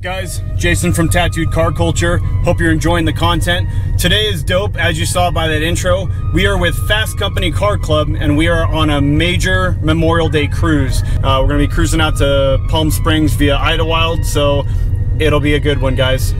up guys? Jason from Tattooed Car Culture. Hope you're enjoying the content. Today is dope, as you saw by that intro. We are with Fast Company Car Club and we are on a major Memorial Day cruise. Uh, we're gonna be cruising out to Palm Springs via Idyllwild, so it'll be a good one guys.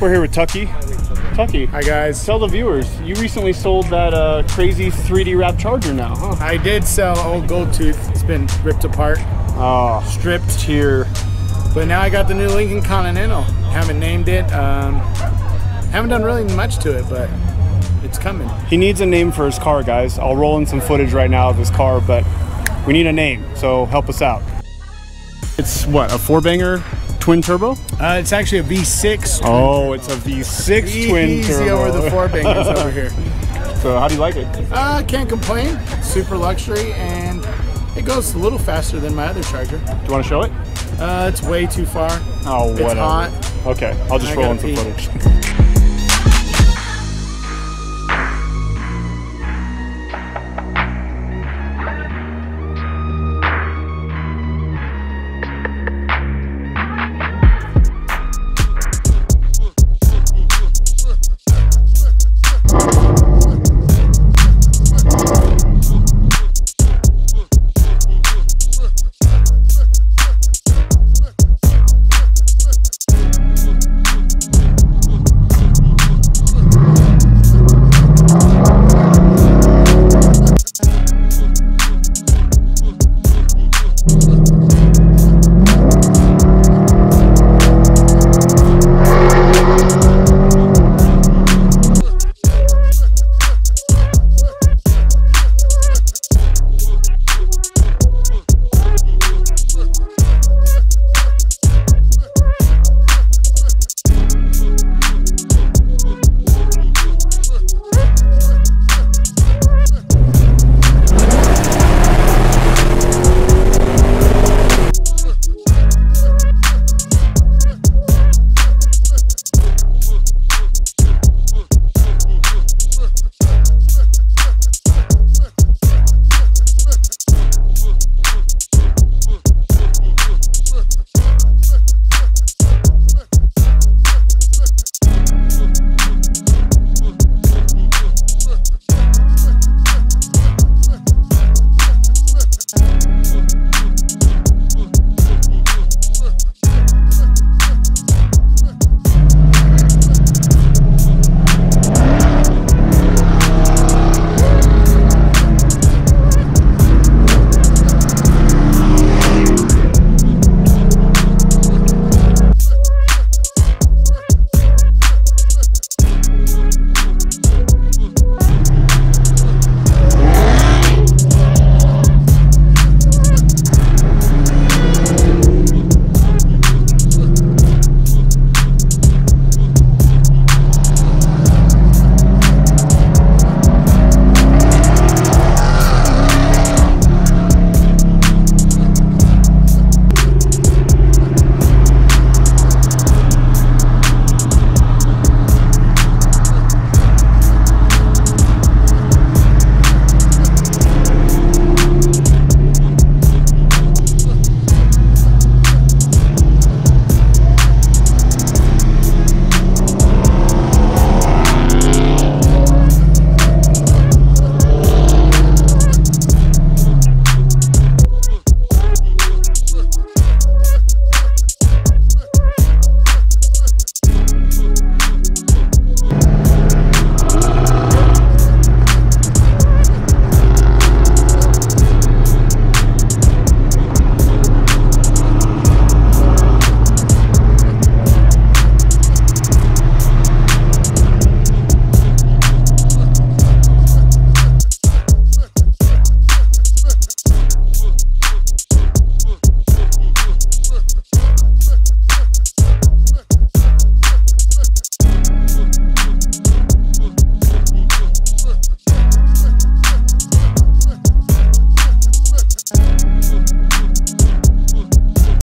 We're here with Tucky. Tucky, Hi guys. tell the viewers, you recently sold that uh, crazy 3D wrap charger now, huh? I did sell old Gold Tooth. It's been ripped apart, Oh, stripped, cheer. but now I got the new Lincoln Continental. Haven't named it. Um, haven't done really much to it, but it's coming. He needs a name for his car, guys. I'll roll in some footage right now of his car, but we need a name, so help us out. It's what, a four banger twin turbo? Uh, it's actually a V6. Oh, it's a V6 twin turbo. Easy over the four bangers over here. So how do you like it? Uh, can't complain. Super luxury, and it goes a little faster than my other charger. Do you want to show it? Uh, it's way too far. Oh, It's whatever. hot. Okay, I'll just roll in some pee. footage.